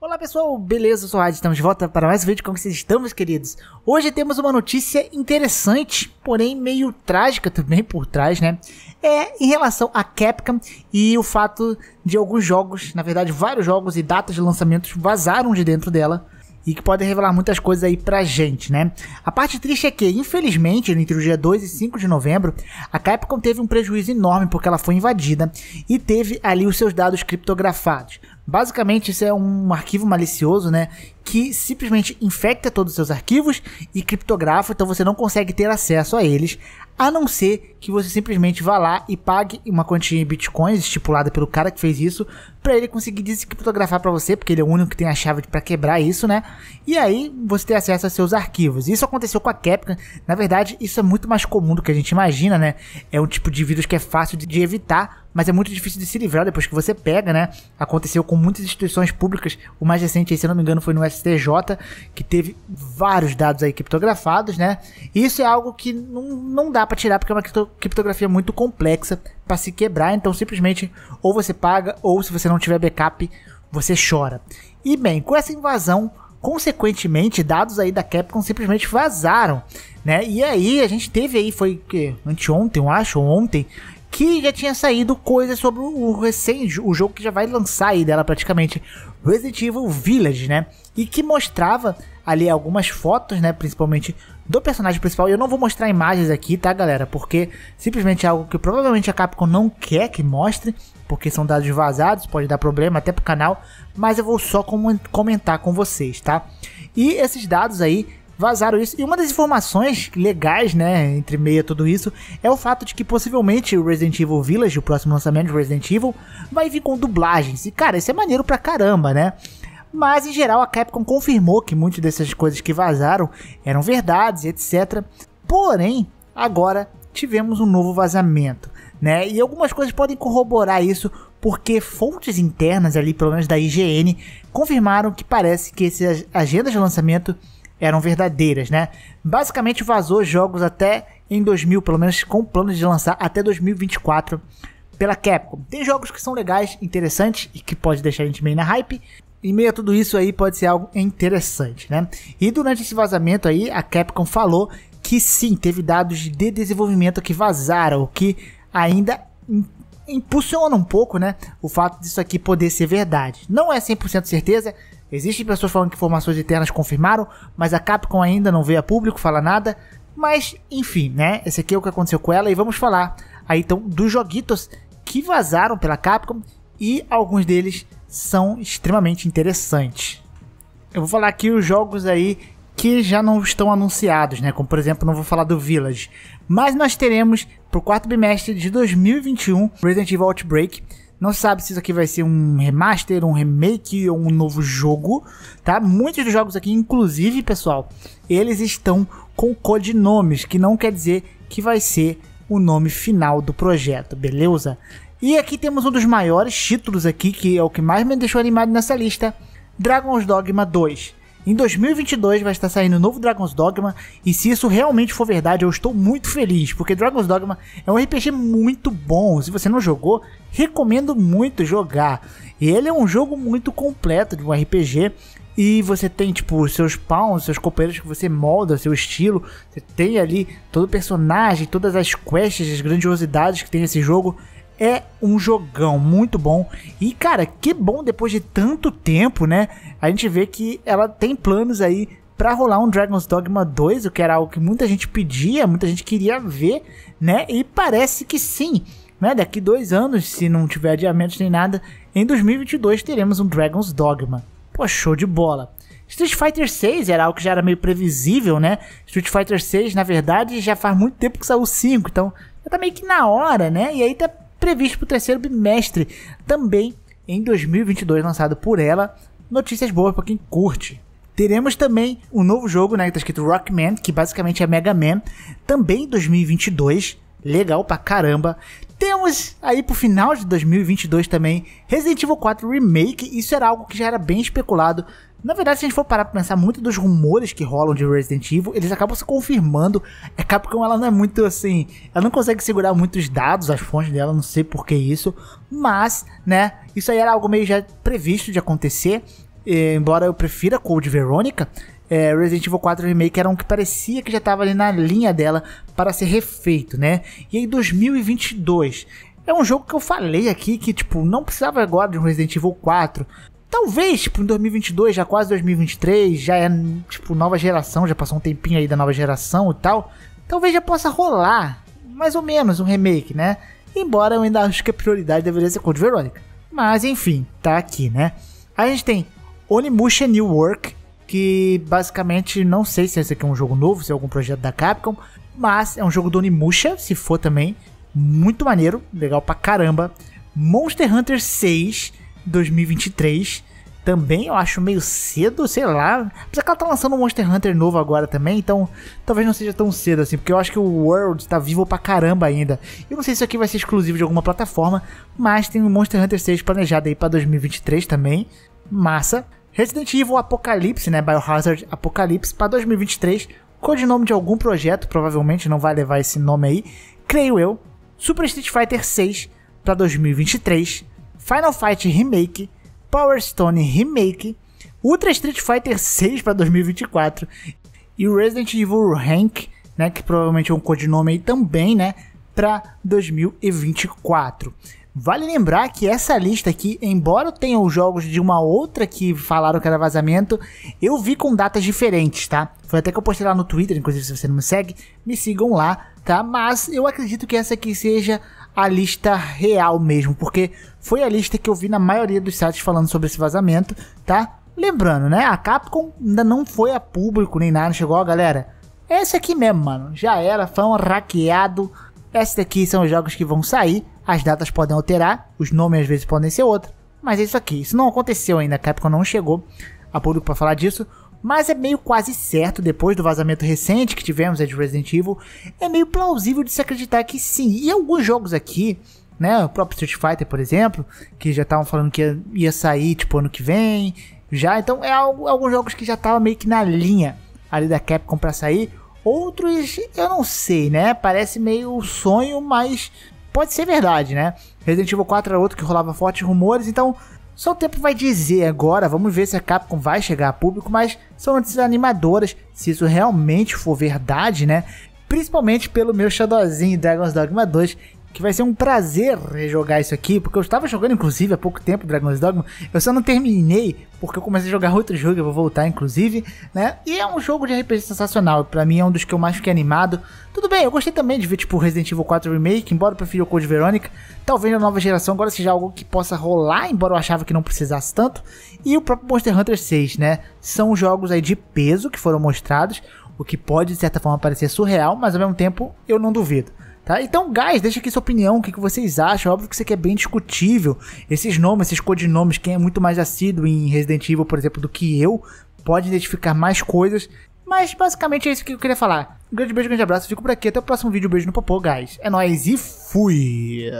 Olá pessoal, beleza? Eu sou o Rádio, estamos de volta para mais um vídeo, como vocês estão, meus queridos? Hoje temos uma notícia interessante, porém meio trágica também por trás, né? É em relação a Capcom e o fato de alguns jogos, na verdade vários jogos e datas de lançamentos vazaram de dentro dela e que podem revelar muitas coisas aí pra gente, né? A parte triste é que, infelizmente, entre o dia 2 e 5 de novembro, a Capcom teve um prejuízo enorme porque ela foi invadida e teve ali os seus dados criptografados. Basicamente, isso é um arquivo malicioso, né? Que simplesmente infecta todos os seus arquivos e criptografa, então você não consegue ter acesso a eles, a não ser que você simplesmente vá lá e pague uma quantia em bitcoins estipulada pelo cara que fez isso, para ele conseguir descriptografar para você, porque ele é o único que tem a chave para quebrar isso, né? E aí você ter acesso a seus arquivos. Isso aconteceu com a Capcom. Na verdade, isso é muito mais comum do que a gente imagina, né? É um tipo de vírus que é fácil de evitar, mas é muito difícil de se livrar depois que você pega, né? Aconteceu com muitas instituições públicas. O mais recente, se não me engano, foi no STJ, que teve vários dados aí criptografados, né? E isso é algo que não, não dá para tirar porque é uma criptografia muito complexa para se quebrar, então simplesmente ou você paga ou se você não tiver backup, você chora. E bem, com essa invasão, consequentemente, dados aí da Capcom simplesmente vazaram, né? E aí a gente teve aí foi que anteontem, eu acho, ontem, que já tinha saído coisas sobre o recente, o jogo que já vai lançar aí dela praticamente, Resident Evil Village, né? E que mostrava ali algumas fotos, né, principalmente do personagem principal. Eu não vou mostrar imagens aqui, tá, galera? Porque simplesmente é algo que provavelmente a Capcom não quer que mostre, porque são dados vazados, pode dar problema até pro canal, mas eu vou só comentar com vocês, tá? E esses dados aí vazaram isso. E uma das informações legais, né, entre meio a tudo isso, é o fato de que possivelmente o Resident Evil Village, o próximo lançamento de Resident Evil, vai vir com dublagens. E cara, isso é maneiro pra caramba, né? Mas em geral a Capcom confirmou que muitas dessas coisas que vazaram eram verdades, etc. Porém, agora tivemos um novo vazamento, né? E algumas coisas podem corroborar isso, porque fontes internas ali, pelo menos da IGN, confirmaram que parece que essas agendas de lançamento eram verdadeiras, né? Basicamente vazou jogos até em 2000, pelo menos com planos de lançar até 2024 pela Capcom. Tem jogos que são legais, interessantes e que pode deixar a gente meio na hype. Em meio a tudo isso aí pode ser algo interessante, né? E durante esse vazamento aí, a Capcom falou que sim, teve dados de desenvolvimento que vazaram, o que ainda impulsiona um pouco, né? O fato disso aqui poder ser verdade. Não é 100% certeza, Existem pessoas falando que informações internas confirmaram, mas a Capcom ainda não veio a público falar nada. Mas, enfim, né? Esse aqui é o que aconteceu com ela e vamos falar aí então dos joguitos que vazaram pela Capcom e alguns deles são extremamente interessantes. Eu vou falar aqui os jogos aí que já não estão anunciados, né? Como por exemplo, não vou falar do Village, mas nós teremos para o quarto bimestre de 2021 Resident Evil Outbreak não sabe se isso aqui vai ser um remaster, um remake ou um novo jogo, tá? Muitos dos jogos aqui, inclusive, pessoal, eles estão com codinomes, que não quer dizer que vai ser o nome final do projeto, beleza? E aqui temos um dos maiores títulos aqui, que é o que mais me deixou animado nessa lista, Dragon's Dogma 2. Em 2022 vai estar saindo o novo Dragon's Dogma, e se isso realmente for verdade, eu estou muito feliz, porque Dragon's Dogma é um RPG muito bom. Se você não jogou, recomendo muito jogar. Ele é um jogo muito completo de um RPG. E você tem, tipo, seus pawns, seus companheiros que você molda, seu estilo. Você tem ali todo personagem, todas as quests, as grandiosidades que tem esse jogo é um jogão muito bom. E cara, que bom depois de tanto tempo, né? A gente vê que ela tem planos aí para rolar um Dragon's Dogma 2, o que era algo que muita gente pedia, muita gente queria ver, né? E parece que sim, né? Daqui dois anos, se não tiver adiamentos nem nada, em 2022 teremos um Dragon's Dogma. Pô, show de bola. Street Fighter 6 era algo que já era meio previsível, né? Street Fighter 6, na verdade, já faz muito tempo que saiu o 5, então já tá meio que na hora, né? E aí tá previsto para o terceiro bimestre, também em 2022, lançado por ela. Notícias boas para quem curte. Teremos também um novo jogo, né, que tá escrito Rockman, que basicamente é Mega Man, também em 2022. Legal pra caramba. Temos aí pro final de 2022 também Resident Evil 4 Remake. Isso era algo que já era bem especulado na verdade, se a gente for parar pra pensar muito dos rumores que rolam de Resident Evil, eles acabam se confirmando. É Capcom, ela não é muito assim. Ela não consegue segurar muitos dados, as fontes dela, não sei por que isso. Mas, né, isso aí era algo meio já previsto de acontecer. Embora eu prefira Code Veronica, é, Resident Evil 4 Remake era um que parecia que já estava ali na linha dela para ser refeito, né? E aí 2022 é um jogo que eu falei aqui que tipo não precisava agora de um Resident Evil 4. Talvez, tipo, em 2022, já quase 2023, já é, tipo, nova geração, já passou um tempinho aí da nova geração e tal. Talvez já possa rolar, mais ou menos, um remake, né? Embora eu ainda acho que a prioridade deveria ser Code Veronica. Mas, enfim, tá aqui, né? A gente tem Onimusha New Work, que basicamente não sei se esse aqui é um jogo novo, se é algum projeto da Capcom, mas é um jogo do Onimusha, se for também, muito maneiro, legal pra caramba. Monster Hunter 6 2023, também eu acho meio cedo, sei lá. Apesar que ela tá lançando um Monster Hunter novo agora também, então talvez não seja tão cedo assim, porque eu acho que o World tá vivo pra caramba ainda. Eu não sei se isso aqui vai ser exclusivo de alguma plataforma, mas tem o Monster Hunter 6 planejado aí pra 2023 também. Massa. Resident Evil Apocalipse, né? Biohazard Apocalipse para 2023. Codinome de algum projeto, provavelmente não vai levar esse nome aí. Creio eu. Super Street Fighter 6 para 2023. Final Fight Remake. Power Stone Remake. Ultra Street Fighter 6 para 2024. E Resident Evil Rank, né? Que provavelmente é um codinome aí também, né? Para 2024. Vale lembrar que essa lista aqui, embora tenha os jogos de uma outra que falaram que era vazamento, eu vi com datas diferentes, tá? Foi até que eu postei lá no Twitter, inclusive se você não me segue, me sigam lá, tá? Mas eu acredito que essa aqui seja a lista real mesmo, porque foi a lista que eu vi na maioria dos sites falando sobre esse vazamento, tá? Lembrando, né? A Capcom ainda não foi a público nem nada, chegou, ó, galera. Esse aqui mesmo, mano. Já era, foi um hackeado. Esses daqui são os jogos que vão sair. As datas podem alterar, os nomes às vezes podem ser outros, mas é isso aqui. Isso não aconteceu ainda, a Capcom não chegou a público para falar disso, mas é meio quase certo, depois do vazamento recente que tivemos de Resident Evil, é meio plausível de se acreditar que sim. E alguns jogos aqui, né, o próprio Street Fighter, por exemplo, que já estavam falando que ia, ia, sair tipo ano que vem, já, então é algo, alguns jogos que já estavam meio que na linha ali da Capcom para sair. Outros eu não sei, né? Parece meio sonho, mas pode ser verdade, né? Resident Evil 4 era outro que rolava fortes rumores, então só o tempo vai dizer agora. Vamos ver se a Capcom vai chegar a público, mas são notícias animadoras, se isso realmente for verdade, né? Principalmente pelo meu xodózinho Dragon's Dogma 2, que vai ser um prazer rejogar isso aqui, porque eu estava jogando inclusive há pouco tempo Dragon's Dogma, eu só não terminei porque eu comecei a jogar outro jogo, eu vou voltar inclusive, né? E é um jogo de RPG sensacional, para mim é um dos que eu mais fiquei animado. Tudo bem, eu gostei também de ver tipo Resident Evil 4 Remake, embora eu prefira o Code Veronica, talvez na nova geração agora seja algo que possa rolar, embora eu achava que não precisasse tanto. E o próprio Monster Hunter 6, né? São jogos aí de peso que foram mostrados, o que pode de certa forma parecer surreal, mas ao mesmo tempo eu não duvido. Tá? Então, guys, deixa aqui sua opinião, o que, que vocês acham. Óbvio que isso aqui é bem discutível. Esses nomes, esses codinomes, quem é muito mais assíduo em Resident Evil, por exemplo, do que eu, pode identificar mais coisas. Mas basicamente é isso que eu queria falar. Um grande beijo, um grande abraço. Fico por aqui. Até o próximo vídeo. beijo no popô, guys. É nóis e fui!